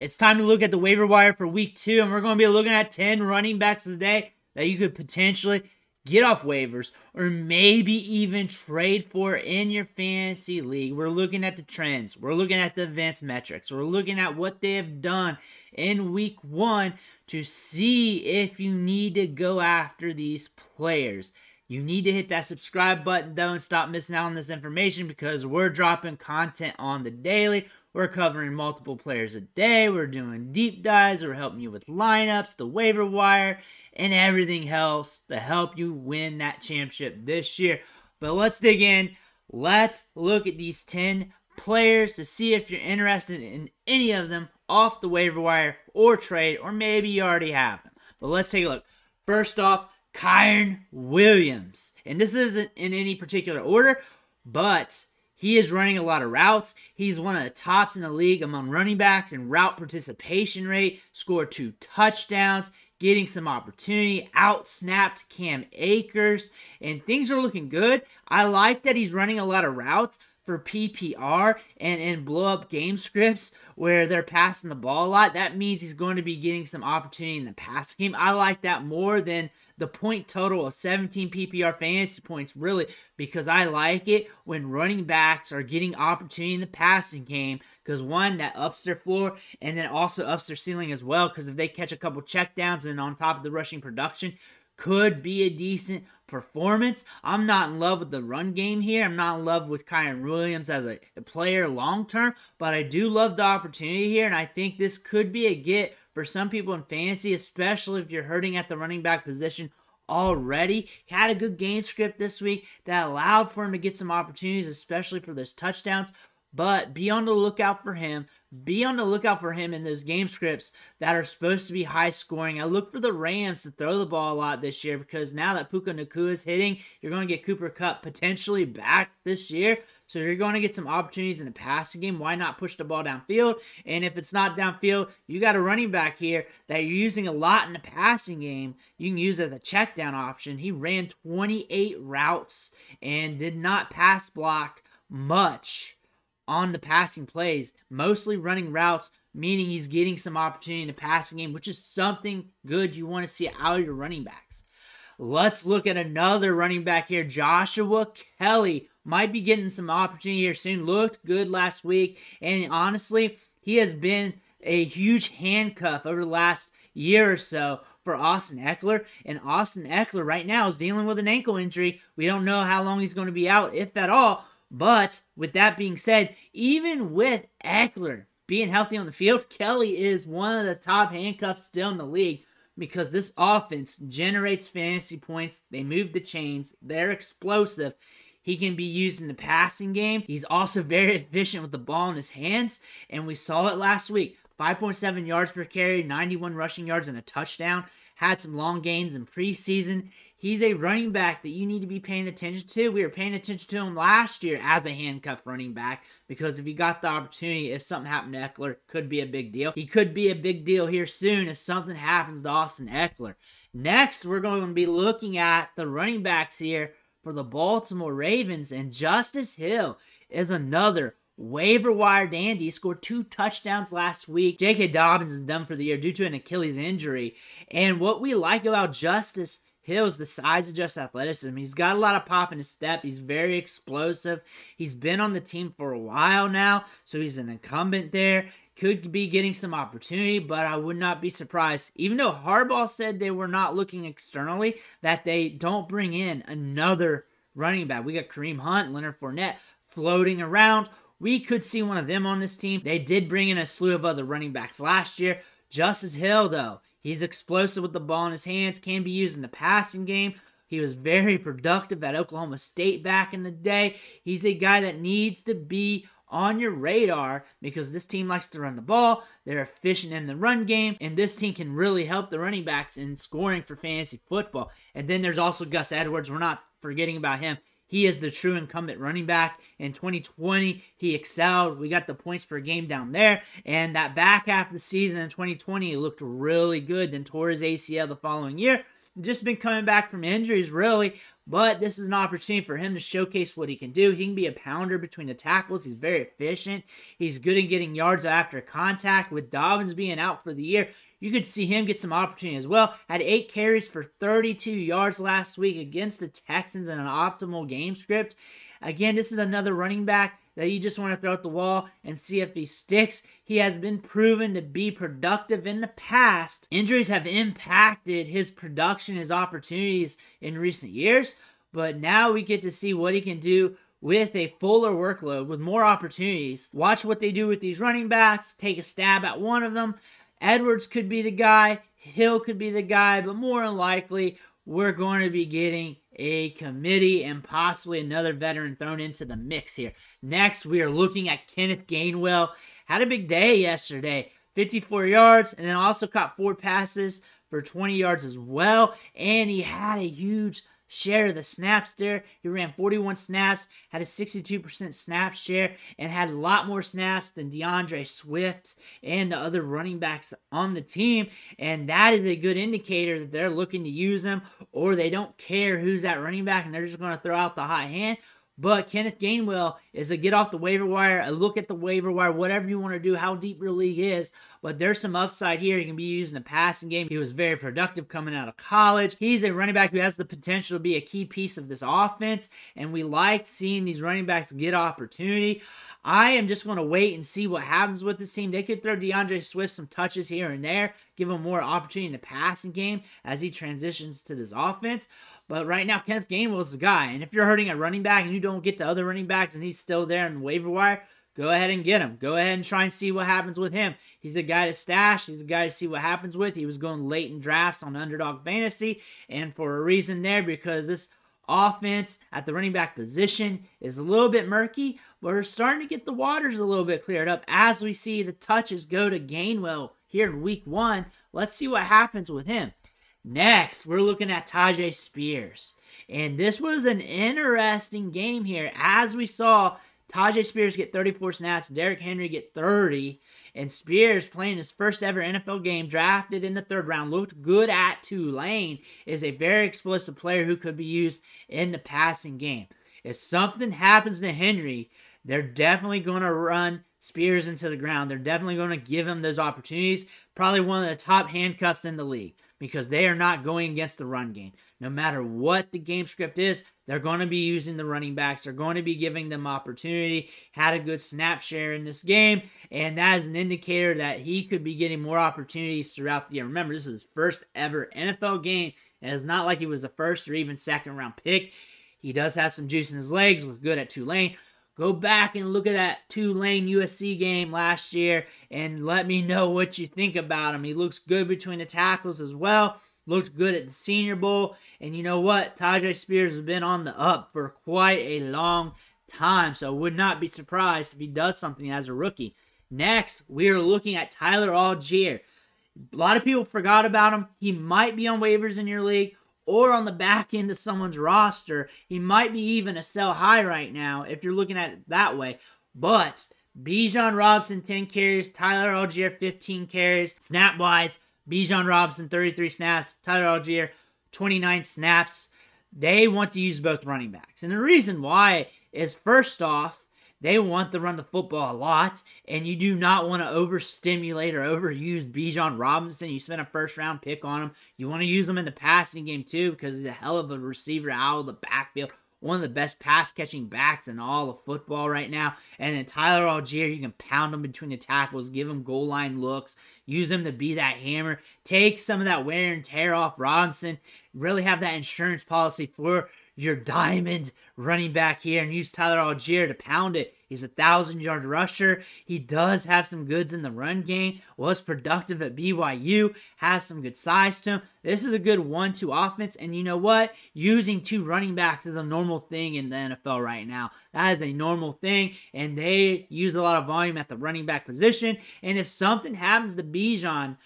It's time to look at the waiver wire for week two, and we're going to be looking at 10 running backs today that you could potentially get off waivers or maybe even trade for in your fantasy league. We're looking at the trends, we're looking at the advanced metrics, we're looking at what they have done in week one to see if you need to go after these players. You need to hit that subscribe button though and stop missing out on this information because we're dropping content on the daily. We're covering multiple players a day. We're doing deep dives. We're helping you with lineups, the waiver wire, and everything else to help you win that championship this year. But let's dig in. Let's look at these 10 players to see if you're interested in any of them off the waiver wire or trade, or maybe you already have them. But let's take a look. First off, Kyren Williams. And this isn't in any particular order, but he is running a lot of routes. He's one of the tops in the league among running backs in route participation rate, scored two touchdowns, getting some opportunity, out snapped Cam Akers, and things are looking good. I like that he's running a lot of routes for PPR and in blow up game scripts where they're passing the ball a lot. That means he's going to be getting some opportunity in the pass game. I like that more than the point total of 17 PPR fantasy points, really, because I like it when running backs are getting opportunity in the passing game. Because one, that ups their floor, and then also ups their ceiling as well. Because if they catch a couple checkdowns and on top of the rushing production, could be a decent performance. I'm not in love with the run game here. I'm not in love with Kyren Williams as a player long term, but I do love the opportunity here, and I think this could be a get for some people in fantasy, especially if you're hurting at the running back position already. He had a good game script this week that allowed for him to get some opportunities, especially for those touchdowns. But be on the lookout for him. Be on the lookout for him in those game scripts that are supposed to be high scoring. I look for the Rams to throw the ball a lot this year because now that Puka Nacua is hitting, you're going to get Cooper Kupp potentially back this year. So you're going to get some opportunities in the passing game. Why not push the ball downfield? And if it's not downfield, you got a running back here that you're using a lot in the passing game. You can use as a check down option. He ran 28 routes and did not pass block much on the passing plays, mostly running routes, meaning he's getting some opportunity in the passing game, which is something good you want to see out of your running backs. Let's look at another running back here, Joshua Kelley might be getting some opportunity here soon. Looked good last week, and honestly, he has been a huge handcuff over the last year or so for Austin Ekeler. And Austin Ekeler right now is dealing with an ankle injury. We don't know how long he's going to be out, if at all. But with that being said, even with Ekeler being healthy on the field, Kelley is one of the top handcuffs still in the league because this offense generates fantasy points. They move the chains, they're explosive, he can be used in the passing game. He's also very efficient with the ball in his hands, and we saw it last week. 5.7 yards per carry, 91 rushing yards, and a touchdown. Had some long gains in preseason. He's a running back that you need to be paying attention to. We were paying attention to him last year as a handcuff running back because if he got the opportunity, if something happened to Ekeler, could be a big deal. He could be a big deal here soon if something happens to Austin Ekeler. Next, we're going to be looking at the running backs here for the Baltimore Ravens, and Justice Hill is another waiver wire dandy. He scored two touchdowns last week. J.K. Dobbins is done for the year due to an Achilles injury. And what we like about Justice Hill is the size of just athleticism. He's got a lot of pop in his step. He's very explosive. He's been on the team for a while now, so he's an incumbent there could be getting some opportunity, but I would not be surprised. Even though Harbaugh said they were not looking externally, that they don't bring in another running back. We got Kareem Hunt, Leonard Fournette floating around. We could see one of them on this team. They did bring in a slew of other running backs last year. Justice Hill, though, he's explosive with the ball in his hands, can be used in the passing game. He was very productive at Oklahoma State back in the day. He's a guy that needs to be on your radar because this team likes to run the ball. They're efficient in the run game, and this team can really help the running backs in scoring for fantasy football. And then there's also Gus Edwards. We're not forgetting about him. He is the true incumbent running back. In 2020, he excelled. We got the points per game down there. And that back half of the season in 2020, he looked really good. Then tore his ACL the following year. Just been coming back from injuries, really. But this is an opportunity for him to showcase what he can do. He can be a pounder between the tackles. He's very efficient. He's good at getting yards after contact. With Dobbins being out for the year, you could see him get some opportunity as well. Had eight carries for 32 yards last week against the Texans in an optimal game script. Again, this is another running back that you just want to throw at the wall and see if he sticks. He has been proven to be productive in the past. Injuries have impacted his production, his opportunities in recent years, but now we get to see what he can do with a fuller workload, with more opportunities. Watch what they do with these running backs, take a stab at one of them. Edwards could be the guy, Hill could be the guy, but more than likely, we're going to be getting a committee and possibly another veteran thrown into the mix here. Next, we are looking at Kenneth Gainwell. Had a big day yesterday 54 yards, and then also caught four passes for 20 yards as well. And he had a huge share of the snaps there. He ran 41 snaps, had a 62% snap share, and had a lot more snaps than D'Andre Swift and the other running backs on the team. And that is a good indicator that they're looking to use him or they don't care who's at running back and they're just going to throw out the hot hand. But Kenneth Gainwell is a get off the waiver wire, a look at the waiver wire, whatever you want to do, how deep your league is. But there's some upside here. He can be used in the passing game. He was very productive coming out of college. He's a running back who has the potential to be a key piece of this offense, and we like seeing these running backs get opportunity. I am just going to wait and see what happens with this team. They could throw D'Andre Swift some touches here and there, give him more opportunity in the passing game as he transitions to this offense. But right now, Kenneth Gainwell is the guy. And if you're hurting a running back and you don't get the other running backs and he's still there in the waiver wire, go ahead and get him. Go ahead and try and see what happens with him. He's a guy to stash. He's a guy to see what happens with. He was going late in drafts on Underdog Fantasy, and for a reason there because this offense at the running back position is a little bit murky, we're starting to get the waters a little bit cleared up as we see the touches go to Gainwell here in week one. Let's see what happens with him. Next, we're looking at Tyjae Spears. And this was an interesting game here. As we saw, Tyjae Spears get 34 snaps, Derrick Henry get 30, and Spears playing his first ever NFL game, drafted in the third round, looked good at Tulane, is a very explosive player who could be used in the passing game. If something happens to Henry, they're definitely going to run Spears into the ground. They're definitely going to give him those opportunities. Probably one of the top handcuffs in the league because they are not going against the run game. No matter what the game script is, they're going to be using the running backs. They're going to be giving them opportunity. Had a good snap share in this game, and that is an indicator that he could be getting more opportunities throughout the year. Remember, this is his first ever NFL game, and it's not like he was a first or even second round pick. He does have some juice in his legs, look good at Tulane. Go back and look at that Tulane USC game last year and let me know what you think about him. He looks good between the tackles as well. Looked good at the Senior Bowl. And you know what? Tyjae Spears has been on the up for quite a long time. So would not be surprised if he does something as a rookie. Next, we are looking at Tyler Allgeier. A lot of people forgot about him. He might be on waivers in your league or on the back end of someone's roster. He might be even a sell high right now if you're looking at it that way. But Bijan Robinson 10 carries, Tyler Allgeier 15 carries. Snap wise, Bijan Robinson 33 snaps, Tyler Allgeier 29 snaps. They want to use both running backs. And the reason why is first off, they want to run the football a lot, and you do not want to overstimulate or overuse Bijan Robinson. You spent a first round pick on him. You want to use him in the passing game too because he's a hell of a receiver out of the backfield. One of the best pass catching backs in all of football right now. And then Tyler Allgeier, you can pound him between the tackles, give him goal line looks, use him to be that hammer, take some of that wear and tear off Robinson, really have that insurance policy for your diamond running back here and use Tyler Allgeier to pound it. He's a thousand yard rusher. He does have some goods in the run game. Was productive at BYU. Has some good size to him. This is a good one-two offense. And you know what? Using two running backs is a normal thing in the NFL right now. That is a normal thing. And they use a lot of volume at the running back position. And if something happens to Bijan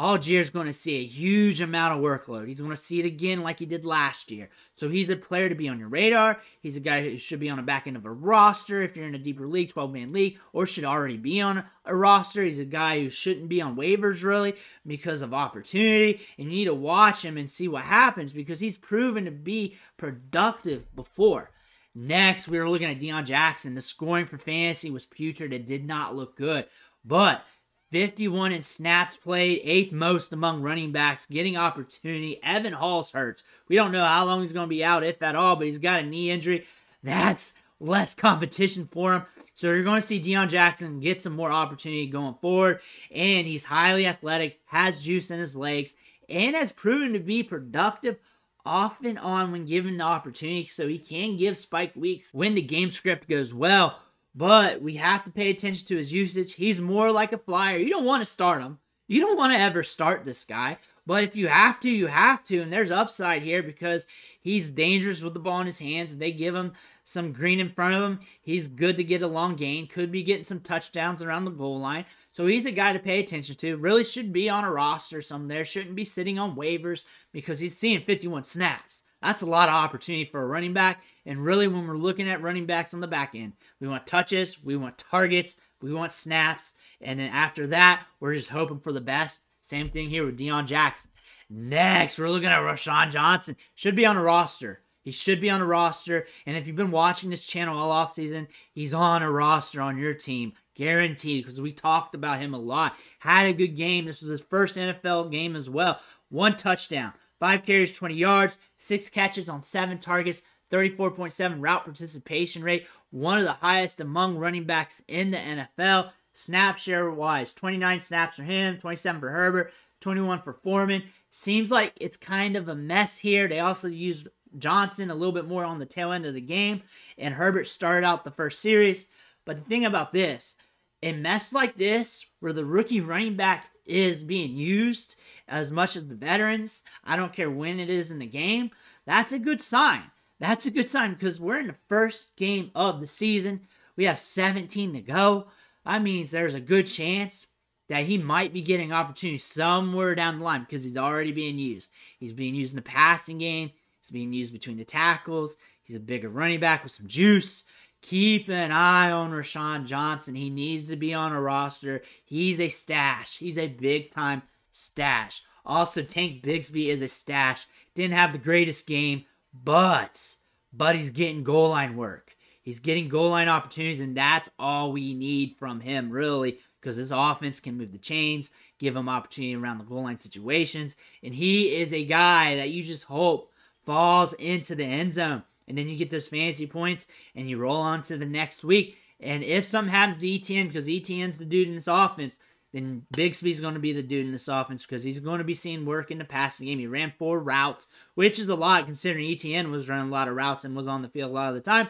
Allgeier's going to see a huge amount of workload. He's going to see it again like he did last year. So he's a player to be on your radar. He's a guy who should be on the back end of a roster if you're in a deeper league, 12 man league, or should already be on a roster. He's a guy who shouldn't be on waivers really because of opportunity. And you need to watch him and see what happens because he's proven to be productive before. Next, we were looking at Deon Jackson. The scoring for fantasy was putrid. It did not look good. But 51 in snaps played, eighth most among running backs, getting opportunity. Evan Hull's hurts. We don't know how long he's going to be out, if at all, but he's got a knee injury. That's less competition for him. So you're going to see Deon Jackson get some more opportunity going forward. And he's highly athletic, has juice in his legs, and has proven to be productive off and on when given the opportunity. So he can give spike weeks when the game script goes well. But we have to pay attention to his usage. He's more like a flyer. You don't want to start him. You don't want to ever start this guy. But if you have to, you have to. And there's upside here because he's dangerous with the ball in his hands. If they give him some green in front of him, he's good to get a long gain. Could be getting some touchdowns around the goal line. So he's a guy to pay attention to. Really should be on a roster somewhere. Shouldn't be sitting on waivers because he's seeing 51 snaps. That's a lot of opportunity for a running back. And really, when we're looking at running backs on the back end, we want touches, we want targets, we want snaps. And then after that, we're just hoping for the best. Same thing here with Deon Jackson. Next, we're looking at Roschon Johnson. Should be on a roster. He should be on a roster. And if you've been watching this channel all off season, he's on a roster on your team. Guaranteed, because we talked about him a lot. Had a good game. This was his first NFL game as well. One touchdown. Five carries, 20 yards, six catches on seven targets, 34.7 route participation rate, one of the highest among running backs in the NFL. Snap share wise, 29 snaps for him, 27 for Herbert, 21 for Foreman. Seems like it's kind of a mess here. They also used Johnson a little bit more on the tail end of the game, and Herbert started out the first series. But the thing about this, a mess like this, where the rookie running back is being used as much as the veterans. I don't care when it is in the game. That's a good sign. That's a good sign because we're in the first game of the season. We have 17 to go. That means there's a good chance that he might be getting opportunity somewhere down the line because he's already being used. He's being used in the passing game. He's being used between the tackles. He's a bigger running back with some juice. Keep an eye on Roschon Johnson. He needs to be on a roster. He's a stash. He's a big time stash. Also, Tank Bigsby is a stash. Didn't have the greatest game, but but he's getting goal line work. He's getting goal line opportunities, and that's all we need from him, really, because his offense can move the chains, give him opportunity around the goal line situations, and he is a guy that you just hope falls into the end zone. And then you get those fantasy points, and you roll on to the next week. And if something happens to ETN, because ETN's the dude in this offense, then Bigsby's going to be the dude in this offense because he's going to be seeing work in the passing game. He ran four routes, which is a lot considering ETN was running a lot of routes and was on the field a lot of the time.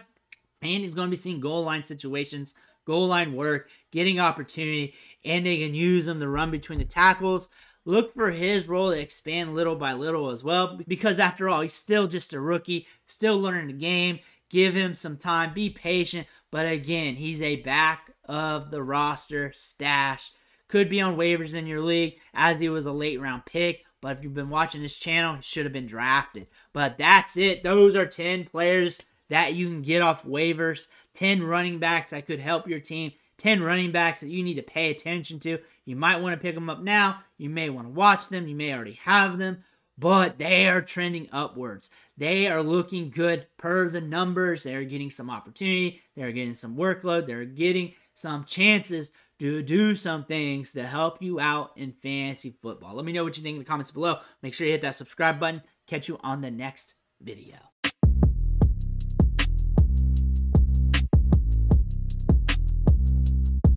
And he's going to be seeing goal line situations, goal line work, getting opportunity, and they can use him to run between the tackles. Look for his role to expand little by little as well because, after all, he's still just a rookie, still learning the game. Give him some time, be patient. But again, he's a back of the roster stash could be on waivers in your league as he was a late round pick. But if you've been watching this channel, he should have been drafted. But that's it. Those are 10 players that you can get off waivers, 10 running backs that could help your team, 10 running backs that you need to pay attention to. You might want to pick them up now. You may want to watch them. You may already have them, but they are trending upwards. They are looking good per the numbers. They're getting some opportunity. They're getting some workload. They're getting some chances to do some things to help you out in fantasy football. Let me know what you think in the comments below. Make sure you hit that subscribe button. Catch you on the next video.